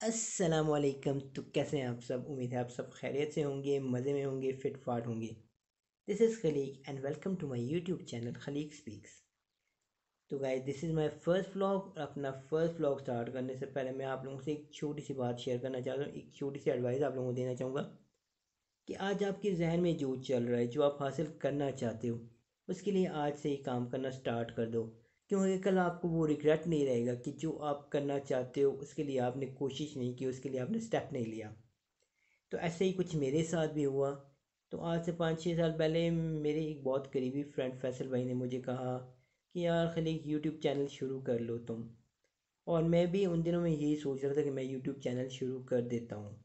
असलकम तो कैसे हैं आप सब? उम्मीद है आप सब खैरियत से होंगे, मज़े में होंगे, फिट फाट होंगे। This is Khaleeq and welcome to my YouTube channel Khaleeq speaks तो guys this is my first vlog अपना फ़र्स्ट व्लॉग स्टार्ट करने से पहले मैं आप लोगों से एक छोटी सी बात शेयर करना चाहता हूँ, एक छोटी सी एडवाइस आप लोगों को देना चाहूँगा कि आज आपके जहन में जो चल रहा है, जो आप हासिल करना चाहते हो उसके लिए आज से ही काम करना स्टार्ट कर दो। क्योंकि कल आपको वो रिग्रेट नहीं रहेगा कि जो आप करना चाहते हो, उसके लिए आपने कोशिश नहीं की, उसके लिए आपने स्टेप नहीं लिया। तो ऐसे ही कुछ मेरे साथ भी हुआ। तो आज से पाँच छः साल पहले मेरे एक बहुत करीबी फ्रेंड फैसल भाई ने मुझे कहा कि, यार खाली यूट्यूब चैनल शुरू कर लो तुम। और मैं भी उन दिनों में यही सोच रहा था कि मैं यूट्यूब चैनल शुरू कर देता हूँ।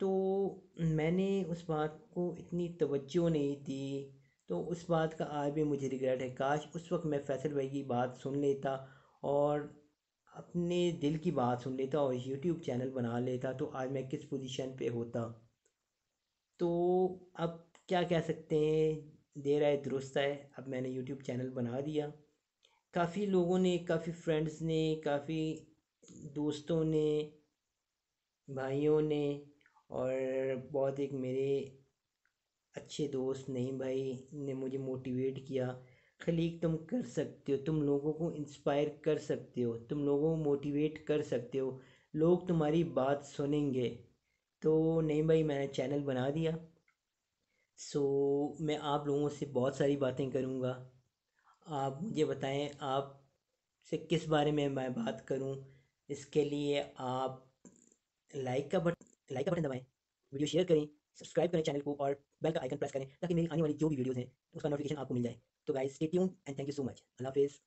तो मैंने उस बात को इतनी तवज्जो नहीं दी तो उस बात का आज भी मुझे रिग्रेट है। काश उस वक्त मैं फैसल भाई की बात सुन लेता और अपने दिल की बात सुन लेता और यूट्यूब चैनल बना लेता तो आज मैं किस पोजीशन पे होता? तो अब क्या कह सकते हैं? देर आए, दुरुस्त है अब मैंने यूट्यूब चैनल बना दिया। काफ़ी लोगों ने, काफ़ी फ्रेंड्स ने, काफ़ी दोस्तों ने, भाइयों ने और बहुत एक मेरे अच्छे दोस्त नईम भाई, ने मुझे मोटिवेट किया। खलीक, तुम कर सकते हो, तुम लोगों को इंस्पायर कर सकते हो, तुम लोगों को मोटिवेट कर सकते हो। लोग तुम्हारी बात सुनेंगे। तो नईम भाई, मैंने चैनल बना दिया। सो मैं आप लोगों से बहुत सारी बातें करूँगा। आप मुझे बताएँ, आप से किस बारे में मैं बात करूँ। इसके लिए आप लाइक का बटन लाइक का बटन दबाएँ, वीडियो शेयर करें। सब्सक्राइब करें चैनल को और बेल का आइकन प्रेस करें ताकि मेरी आने वाली जो भी वीडियोस हैं, उसका नोटिफिकेशन आपको मिल जाए। तो guys stay tuned and thank you so much अल्लाह हाफिज़।